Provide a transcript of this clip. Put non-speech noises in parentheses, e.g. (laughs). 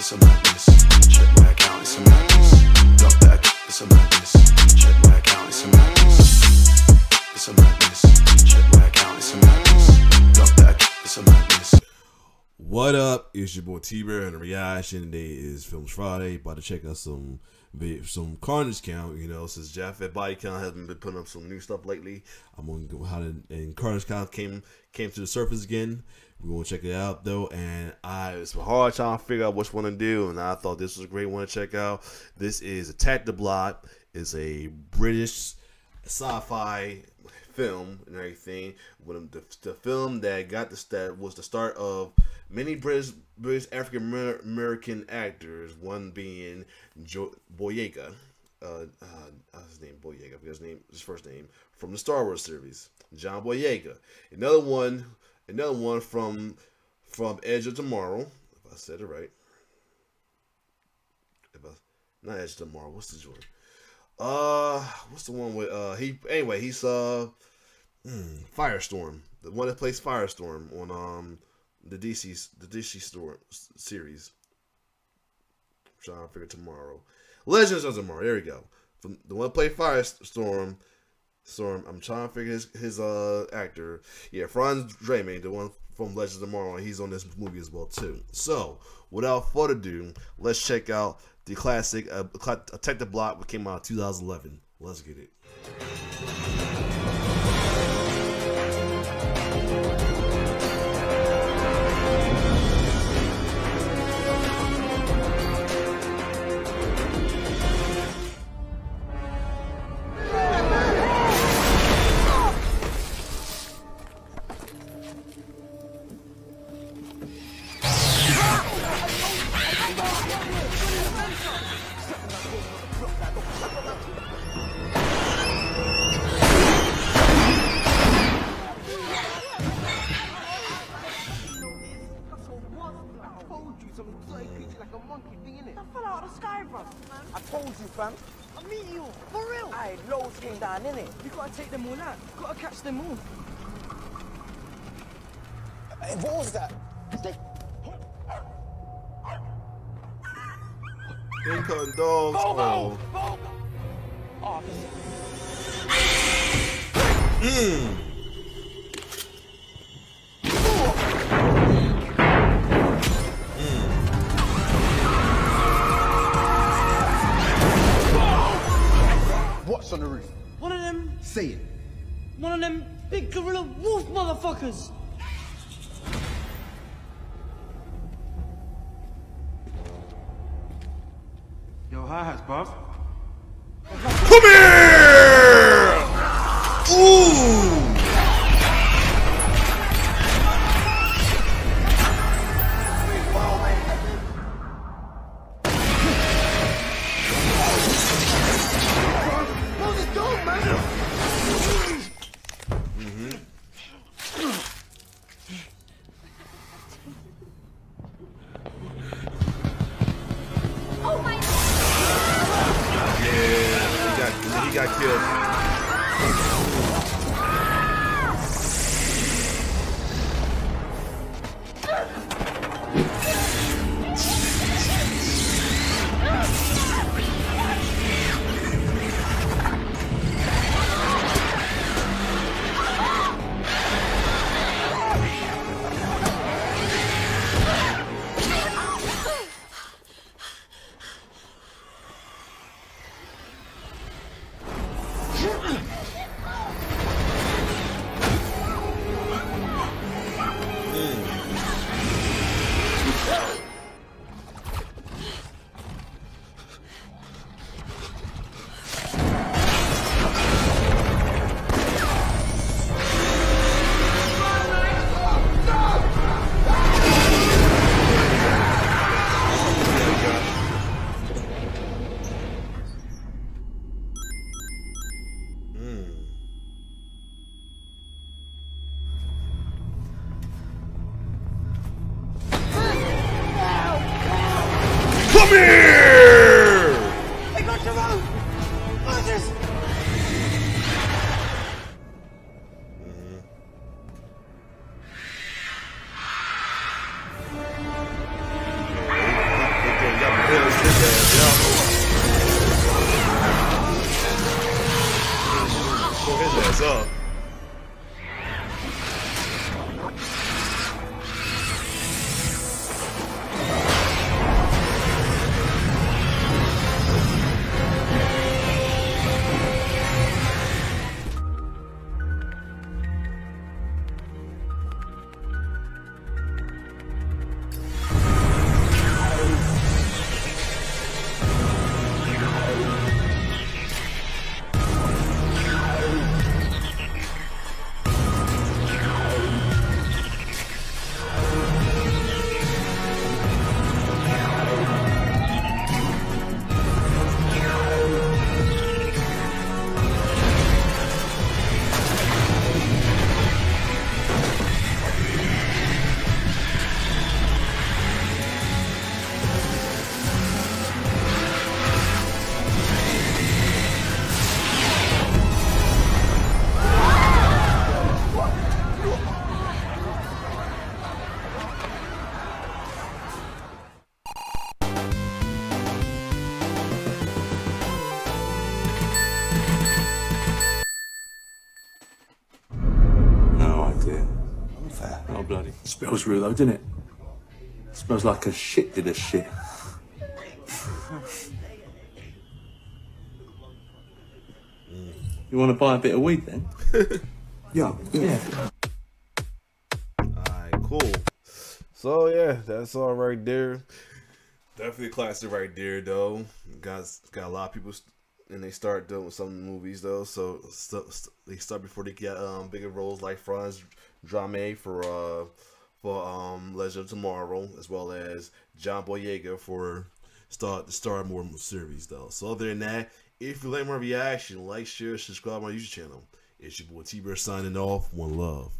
it's a madness. Check my account, it's a madness. Drop that, it's a madness. Check my account, it's a madness. It's a madness. Check my account, it's a madness. Drop that, it's a madness. What up? It's your boy T Bear and the reaction today is Films Friday. About to check out some some Carnage Count. You know, since Jeff at Body Count hasn't been putting up some new stuff lately, I'm gonna go to and Carnage Count came came to the surface again. We're gonna check it out though, and I it's hard trying to figure out which one to do, and I thought this was a great one to check out. This is Attack the Block. It's a British sci-fi film and everything. When the, the film that got the that was the start of many British British African American actors. One being jo- Boyega, uh, uh, his name Boyega. his name his first name from the Star Wars series, John Boyega. Another one, another one from from Edge of Tomorrow. If I said it right. If I, not Edge of Tomorrow. What's the joint? Uh, what's the one with uh he? Anyway, he's uh, hmm, Firestorm, the one that plays Firestorm on um the DC the DC store series. I'm trying to figure tomorrow. Legends of Tomorrow. There we go. From the one that played Firestorm. Storm. I'm trying to figure his his uh actor. Yeah, Franz Drameh, the one from Legends of Tomorrow. He's on this movie as well too. So without further ado, let's check out the classic uh, Attack the Block, which came out 2011. Let's get it. I told you, some sort of eating like a monkey thing, isn't it? I told you, fam. I meet you, for real. Aye, loads came down, innit? You gotta take them all out. Gotta catch them all. Hey, what was that? They... They cutting dogs. Bobo! Bobo! Oh, Mmm. Say it. one of them big gorilla wolf motherfuckers. Yo, hi-hats, bruv. Come here! Ooh! He got killed. Smells real though, doesn't it? Smells like a shit did a shit. you want to buy a bit of weed then? (laughs) Yeah, yeah. Alright, cool. So yeah, that's all right there. Definitely a classic right there, though. Got got a lot of people, and they start doing some movies though. So st- st- they start before they get um bigger roles like Franz Drameh for uh for um Legend of Tomorrow, as well as John Boyega for start the Star More series though. So other than that, if you like my reaction, like, share, subscribe my YouTube channel. It's your boy T Bear signing off. One love.